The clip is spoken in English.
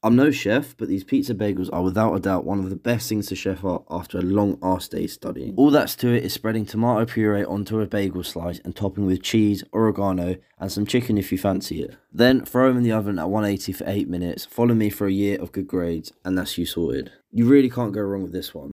I'm no chef, but these pizza bagels are without a doubt one of the best things to chef up after a long ass day studying. All that's to it is spreading tomato puree onto a bagel slice and topping with cheese, oregano, and some chicken if you fancy it. Then throw them in the oven at 180 for 8 minutes, follow me for a year of good grades, and that's you sorted. You really can't go wrong with this one.